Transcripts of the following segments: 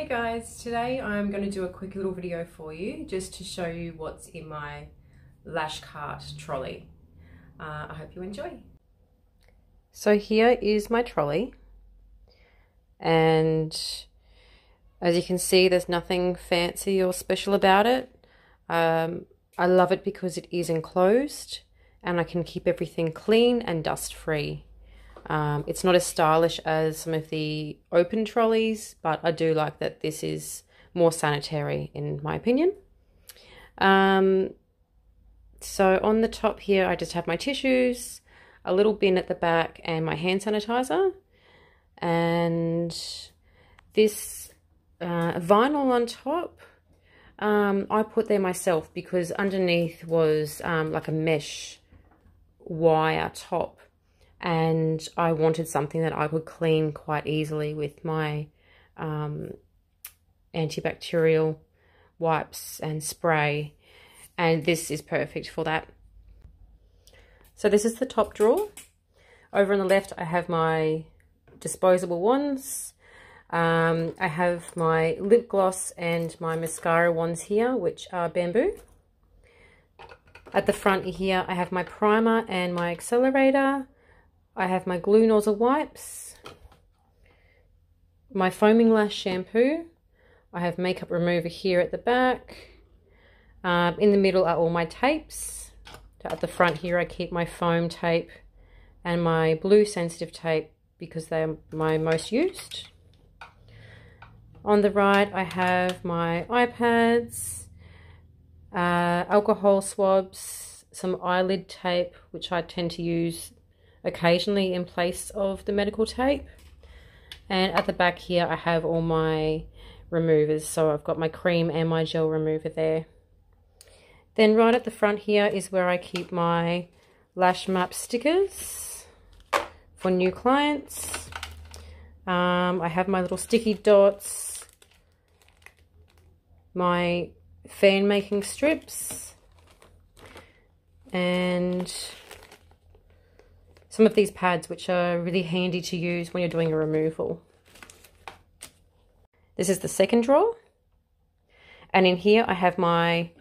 Hey guys, today I'm going to do a quick little video for you just to show you what's in my lash cart trolley. Uh, I hope you enjoy. So here is my trolley and as you can see there's nothing fancy or special about it. Um, I love it because it is enclosed and I can keep everything clean and dust free. Um, it's not as stylish as some of the open trolleys, but I do like that this is more sanitary in my opinion. Um, so on the top here, I just have my tissues, a little bin at the back, and my hand sanitizer. And this uh, vinyl on top, um, I put there myself because underneath was um, like a mesh wire top and I wanted something that I could clean quite easily with my um, antibacterial wipes and spray and this is perfect for that. So this is the top drawer. Over on the left I have my disposable ones. Um, I have my lip gloss and my mascara ones here which are bamboo. At the front here I have my primer and my accelerator I have my glue nozzle wipes, my foaming lash shampoo, I have makeup remover here at the back, um, in the middle are all my tapes, at the front here I keep my foam tape and my blue sensitive tape because they're my most used. On the right I have my eye pads, uh, alcohol swabs, some eyelid tape which I tend to use occasionally in place of the medical tape. And at the back here, I have all my removers. So I've got my cream and my gel remover there. Then right at the front here is where I keep my Lash Map stickers for new clients. Um, I have my little sticky dots, my fan making strips, and some of these pads which are really handy to use when you're doing a removal. This is the second drawer. And in here I have my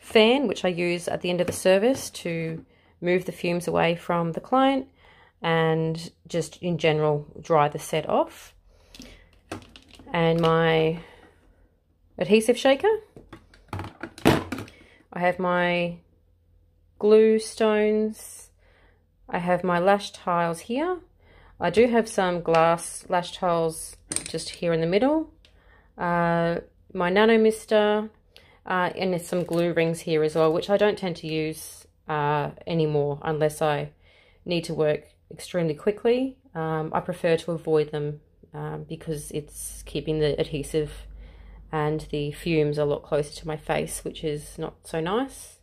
fan, which I use at the end of the service to move the fumes away from the client and just in general dry the set off. And my adhesive shaker. I have my glue stones I have my lash tiles here. I do have some glass lash tiles just here in the middle. Uh, my Nano Mister, uh, and there's some glue rings here as well, which I don't tend to use uh, anymore unless I need to work extremely quickly. Um, I prefer to avoid them um, because it's keeping the adhesive and the fumes a lot closer to my face, which is not so nice.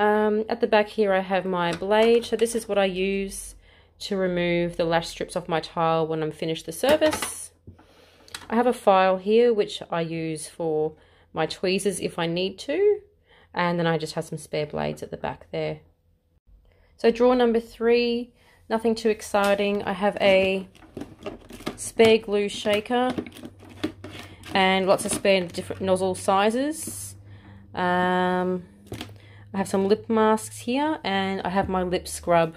Um, at the back here I have my blade. So this is what I use to remove the lash strips off my tile when I'm finished the service. I have a file here which I use for my tweezers if I need to. And then I just have some spare blades at the back there. So drawer number three, nothing too exciting. I have a spare glue shaker and lots of spare different nozzle sizes. Um, I have some lip masks here and I have my lip scrub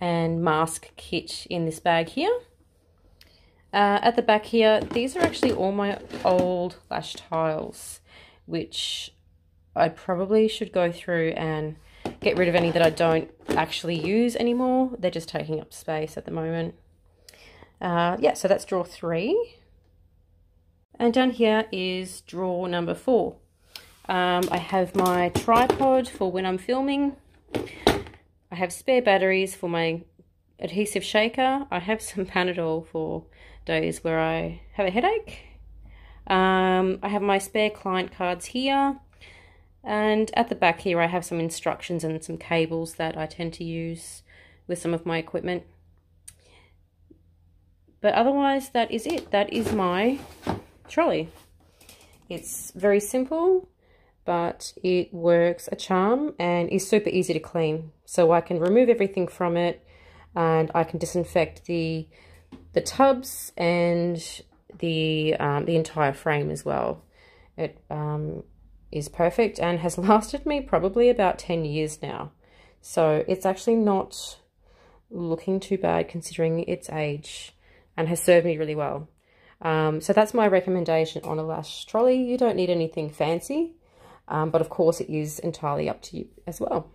and mask kit in this bag here. Uh, at the back here, these are actually all my old lash tiles, which I probably should go through and get rid of any that I don't actually use anymore. They're just taking up space at the moment. Uh, yeah, so that's drawer three. And down here is drawer number four. Um, I have my tripod for when I'm filming. I have spare batteries for my adhesive shaker. I have some Panadol for days where I have a headache. Um, I have my spare client cards here. And at the back here I have some instructions and some cables that I tend to use with some of my equipment. But otherwise that is it. That is my trolley. It's very simple but it works a charm and is super easy to clean. So I can remove everything from it and I can disinfect the the tubs and the um, the entire frame as well. It um, is perfect and has lasted me probably about 10 years now. So it's actually not looking too bad considering its age and has served me really well. Um, so that's my recommendation on a lash trolley. You don't need anything fancy, um, but of course it is entirely up to you as well.